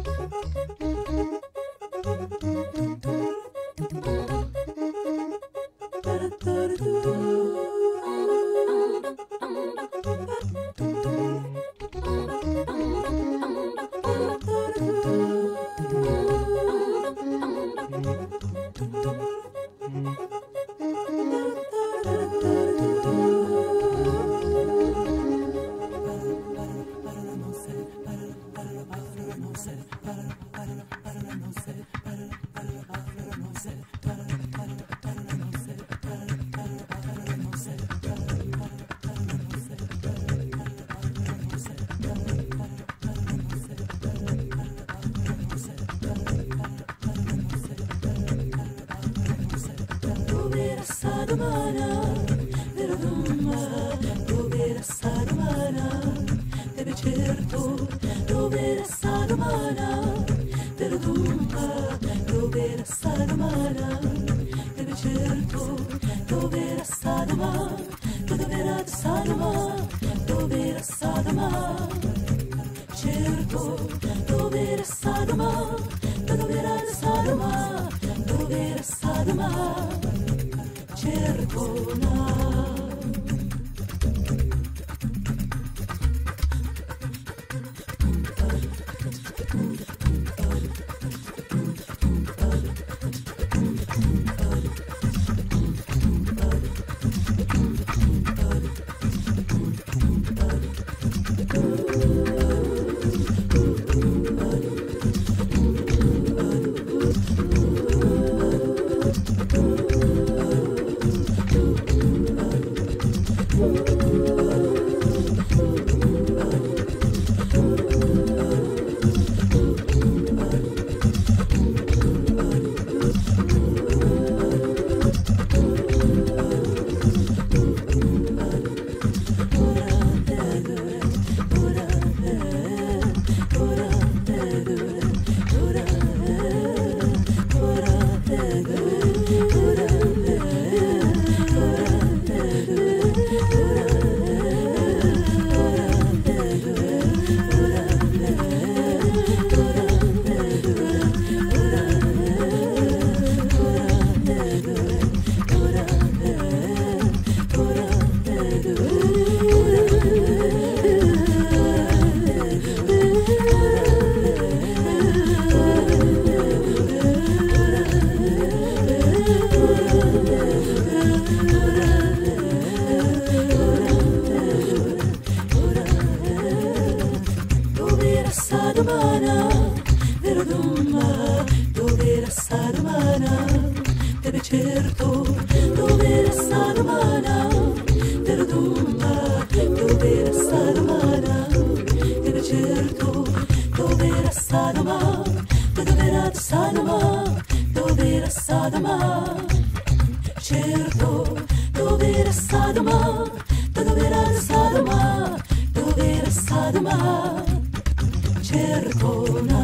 Thank you. sadma, dove era sadma, dove era sadma. cercona assado mana, verodumma, dove assado mana, tebe certo, dove assado mana, verodumma, dove assado mana, tebe certo, dove assado ma, dove assado ma, dove assado ma, certo, dove assado ma, dove assado ma, dove assado ma. concerto.